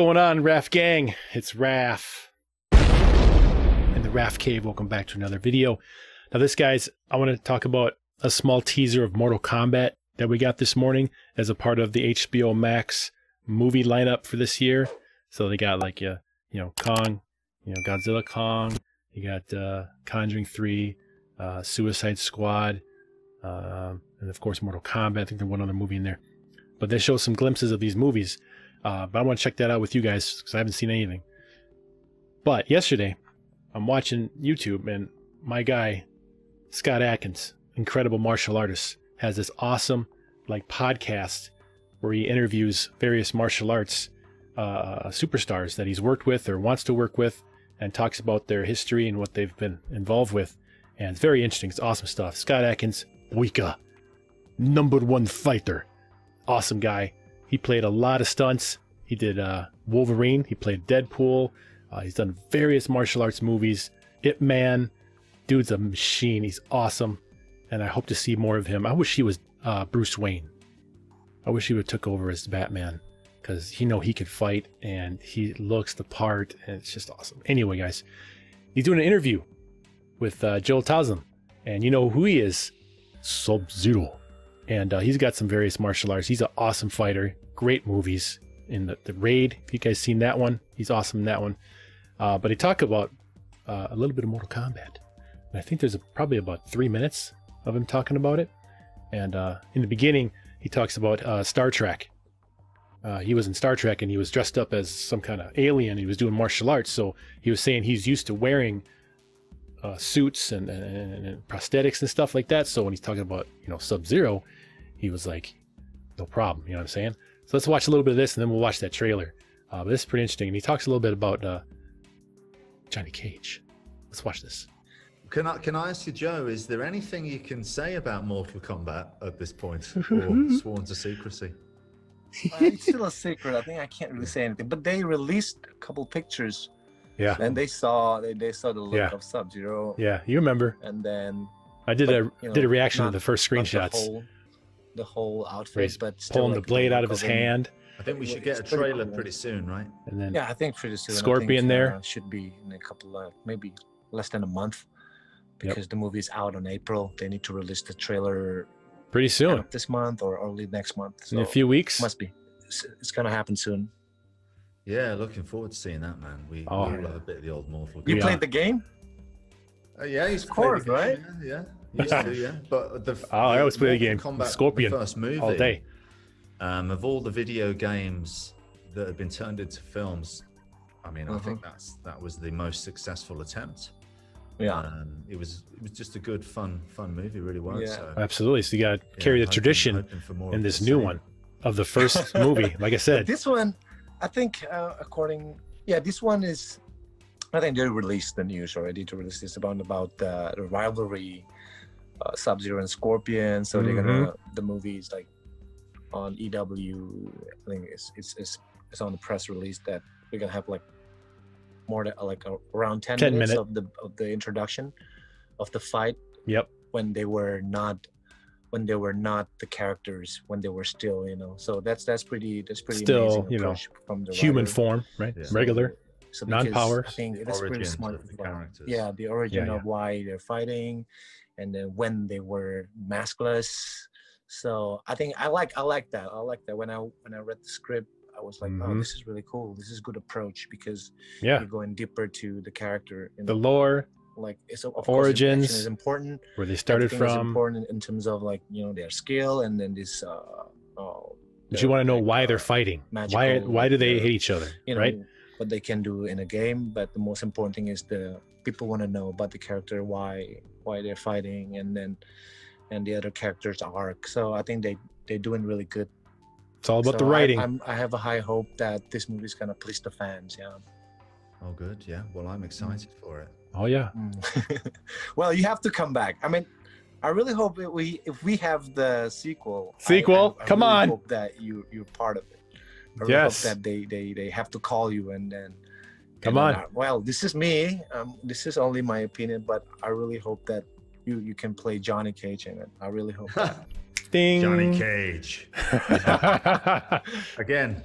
going on, Raf Gang? It's Raf in the Raf Cave. Welcome back to another video. Now, this guys, I want to talk about a small teaser of Mortal Kombat that we got this morning as a part of the HBO Max movie lineup for this year. So they got like you know Kong, you know Godzilla Kong. You got uh, Conjuring Three, uh, Suicide Squad, uh, and of course Mortal Kombat. I think there's one other movie in there. But they show some glimpses of these movies. Uh, but I want to check that out with you guys because I haven't seen anything. But yesterday, I'm watching YouTube and my guy, Scott Adkins, incredible martial artist, has this awesome like podcast where he interviews various martial arts uh, superstars that he's worked with or wants to work with and talks about their history and what they've been involved with. And it's very interesting. It's awesome stuff. Scott Adkins, Boyka, number one fighter. Awesome guy. He played a lot of stunts. He did uh, Wolverine. He played Deadpool. Uh, he's done various martial arts movies. Ip Man. Dude's a machine. He's awesome. And I hope to see more of him. I wish he was uh, Bruce Wayne. I wish he would took over as Batman because he know he could fight and he looks the part and it's just awesome. Anyway, guys, he's doing an interview with uh, Joel Taslim, and you know who he is, Sub Zero, and uh, he's got some various martial arts. He's an awesome fighter. Great movies in the, the Raid. If you guys seen that one, he's awesome in that one. Uh, but he talked about uh, a little bit of Mortal Kombat, and I think there's a, probably about three minutes of him talking about it. And uh, in the beginning, he talks about uh, Star Trek uh, he was in Star Trek and he was dressed up as some kind of alien. He was doing martial arts, so he was saying he's used to wearing uh, suits and, and, and, prosthetics and stuff like that. So when he's talking about you know Sub Zero, he was like, no problem. You know what I'm saying? So let's watch a little bit of this and then we'll watch that trailer. Uh, but this is pretty interesting. And he talks a little bit about uh, Johnny Cage. Let's watch this. Can I can I ask you, Joe? Is there anything you can say about Mortal Kombat at this point, or sworn to secrecy? Uh, it's still a secret. I think I can't really say anything. But they released a couple pictures. Yeah. And they saw they, they saw the look Yeah. of Sub Zero. Yeah, you remember? And then I did But, a you know, did a reaction to the first screenshots. The whole, the whole Where outfit, he's but still, pulling the blade out of his hand, I think we should get a It's pretty trailer pretty soon, right? and then Yeah, I think pretty soon. I think, Scorpion there. uh, should be in a couple of maybe less than a month. Yep. Because the movie's out on April, they need to release the trailer pretty soon, this month or early next month. So in a few weeks. must be. It's, it's gonna happen soon. Yeah, looking forward to seeing that, man. We, Oh. we all love a bit of the old Mortal. You Yeah. played the game? Uh, yeah, he's Of course, right? Yeah, yeah, used to, yeah. But the Oh, I always play the game. Kombat, Scorpion the first movie, all day. Um, of all the video games that have been turned into films, I mean, I Uh-huh. think that's that was the most successful attempt. Yeah. Um, it was it was just a good, fun, fun movie. Really was. Yeah. So, Absolutely. So you got to yeah, carry the hoping- tradition hoping for more in this new same. one of the first movie. Like I said, This one, I think, uh, according, yeah, this one is. I think they released the news already to release this about about the, the rivalry, uh, Sub Zero and Scorpion. So they're Mm-hmm. gonna the movie's like on EW. I think it's it's it's, it's on the press release that we're gonna have like more than like uh, around 10, 10 minutes minute. of the of the introduction of the fight yep. when they were not when they were not the characters when they were still you know so that's that's pretty that's pretty Still, amazing you know, from the Human writer. form, right? Yeah. Regular. so non-power I think The that's pretty smart the yeah the origin Yeah, of why they're fighting and then when they were maskless so I think I like I like that I like that when I when I read the script I was like oh Mhm. this is really cool this is good approach because Yeah. you're going deeper to the character The know, lore, like it's of origins, is important where they started everything is from. important in terms of like you know their skill and then this uh oh, But you want to know like, why uh, they're fighting. Why why do they uh, hate each other? you know right? what they can do in a game but the most important thing is the people want to know about the character why why they're fighting and then and the other characters arc so i think they they're doing really good It's all about So the writing. I'm, I have a high hope that this movie is gonna please the fans yeah Oh, good. Yeah. Well, I'm excited for it. oh yeah. Mm. well you have to come back i mean i really hope that we if we have the sequel Sequel? I, I Come really on. hope that you you're part of it I really Yes. hope that they they they have to call you and then Come and on. uh, well this is me um this is only my opinion but i really hope that you you can play johnny cage in it i really hope that Ding. Johnny Cage. Again,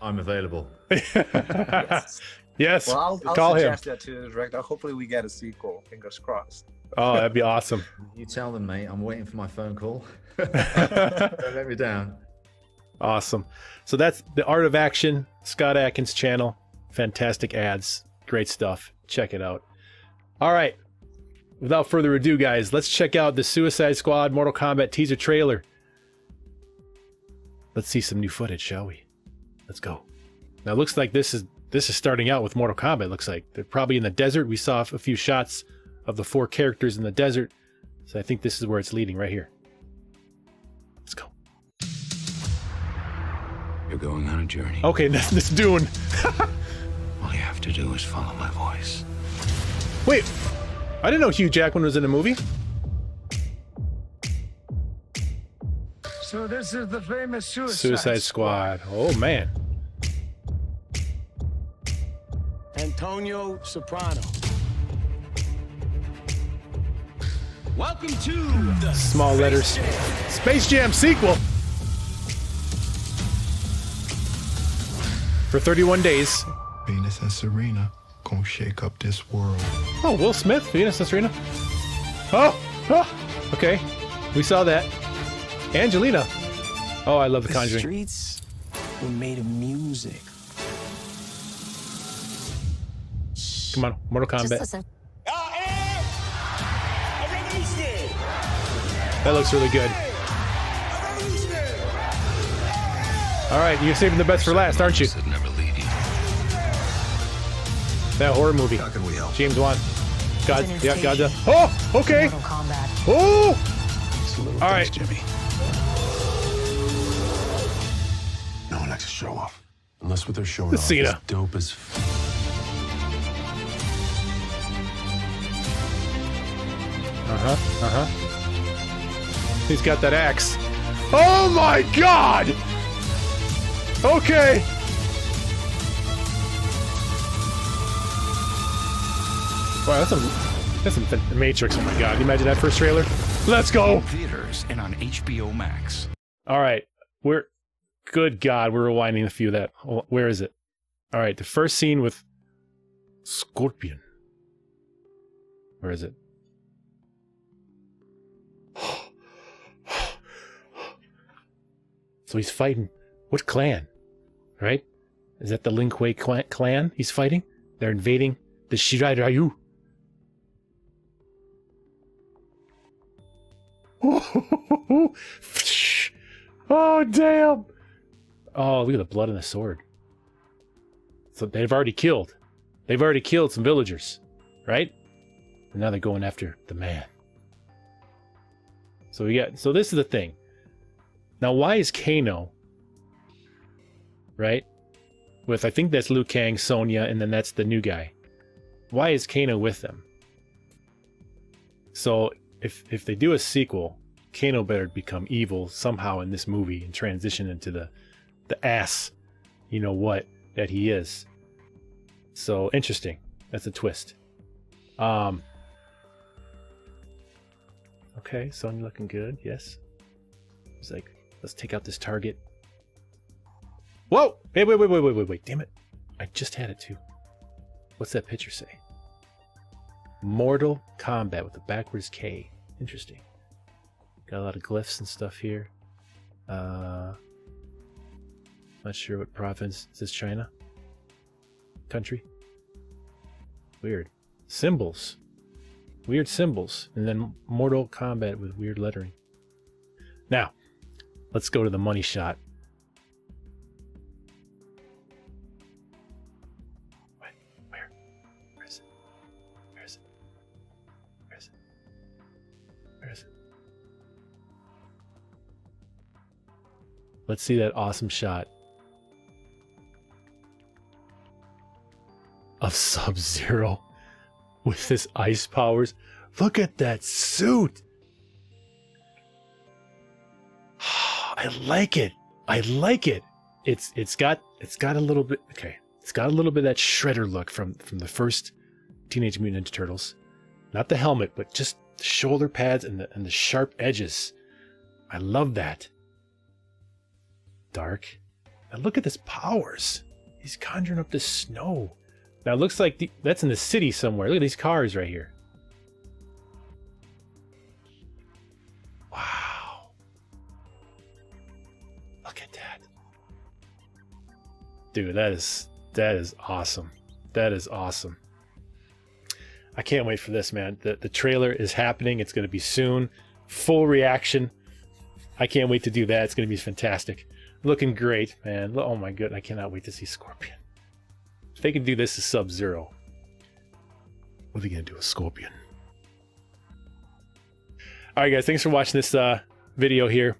I'm available. yes. yes. Well, I'll, I'll Call him. suggest that to the director. Hopefully, we get a sequel. Fingers crossed. Oh, that'd be awesome. You tell them, mate. I'm waiting for my phone call. Don't let me down. Awesome. So that's the Art of Action, Scott Adkins channel. Fantastic ads. Great stuff. Check it out. All right. Without further ado, guys, let's check out the Suicide Squad Mortal Kombat teaser trailer. Let's see some new footage, shall we? Let's go. Now it looks like this is this is starting out with Mortal Kombat. Looks like they're probably in the desert. We saw a few shots of the four characters in the desert. So I think this is where it's leading right here. Let's go. You're going on a journey. Okay, this, this Dune. All you have to do is follow my voice. Wait, I didn't know Hugh Jackman was in a movie. So this is the famous Suicide, Suicide Squad. Oh man. Antonio Soprano. Welcome to the Small letters. Space Jam sequel. For 31 days. Venus and Serena gonna shake up this world. Oh, Will Smith, Venus and Serena. Oh, oh, okay. We saw that. Angelina. Oh, I love The The Conjuring. streets were made of music. Come on, Mortal Kombat. That looks really good. All right, you're saving the best for last, aren't you? That horror movie. How can we help? James Wan. God, It's yeah, God. invitation. Oh, okay. Mortal Kombat. Oh, all right. Jimmy. No one likes to show off. Unless what they're showing off Cena. is dope as f- Uh huh. Uh huh. He's got that axe. Oh my God! Okay. Wow, that's some that's the Matrix. Oh my God! You imagine that first trailer? Let's go. Theaters and on HBO Max. All right, we're good. God, we're rewinding a few of that. Where is it? All right, the first scene with Scorpion. Where is it? So he's fighting. What clan? Right? Is that the Lin Kuei clan, clan he's fighting? They're invading the Shirai Ryu. Oh, damn. Oh, look at the blood on the sword. So they've already killed. They've already killed some villagers, right? And now they're going after the man. So we got. So this is the thing. Now, why is Kano, right? With I think that's Liu Kang, Sonya, and then that's the new guy. Why is Kano with them? So if if they do a sequel, Kano better become evil somehow in this movie and transition into the the ass, you know what that he is. So interesting. That's a twist. Um. Okay, Sonya looking good. Yes. He's like, let's take out this target. Whoa! Hey, wait, wait, wait, wait, wait, wait. Damn it. I just had it too. What's that picture say? Mortal Kombat with a backwards K. Interesting. Got a lot of glyphs and stuff here. Uh, not sure what province. Is this China? Country? Weird. Symbols. Weird symbols. And then Mortal Kombat with weird lettering. Now, let's go to the money shot. Let's see that awesome shot of Sub Zero with his ice powers. Look at that suit. I like it. I like it. It's it's got it's got a little bit okay. It's got a little bit of that shredder look from from the first Teenage Mutant Ninja Turtles. Not the helmet, but just the shoulder pads and the and the sharp edges. I love that. Dark. Now look at his powers. He's conjuring up this snow. Now it looks like the, that's in the city somewhere. Look at these cars right here. Wow. Look at that. Dude, that is that is awesome. That is awesome. I can't wait for this, man. The the trailer is happening. It's going to be soon. Full reaction. I can't wait to do that. It's going to be fantastic. Looking great, man. Oh my god, I cannot wait to see Scorpion. If they can do this as Sub Zero, what are they to do with Scorpion? All right, guys. Thanks for watching this uh, video here.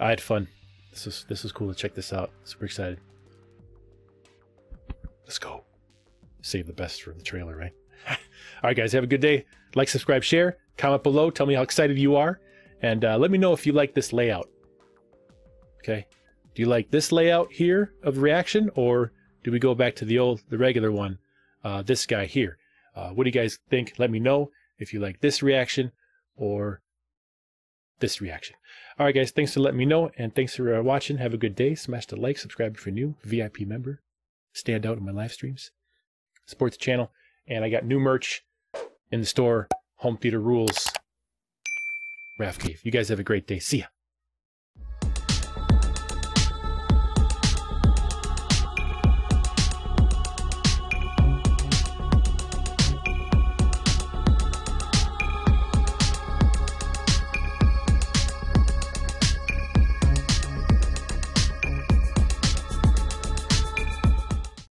I had fun. This was this was cool to check this out. Super excited. Let's go. Save the best for the trailer, right? All right, guys. Have a good day. Like, subscribe, share. Comment below. Tell me how excited you are, and uh, let me know if you like this layout. Okay. Do you like this layout here of reaction, or do we go back to the old, the regular one? Uh, this guy here. Uh, what do you guys think? Let me know if you like this reaction or this reaction. All right, guys. Thanks for letting me know, and thanks for uh, watching. Have a good day. Smash the like, subscribe if you're new, VIP member. Stand out in my live streams. Support the channel, and I got new merch in the store. Home Theater Rules. Raf Cave. You guys have a great day. See ya.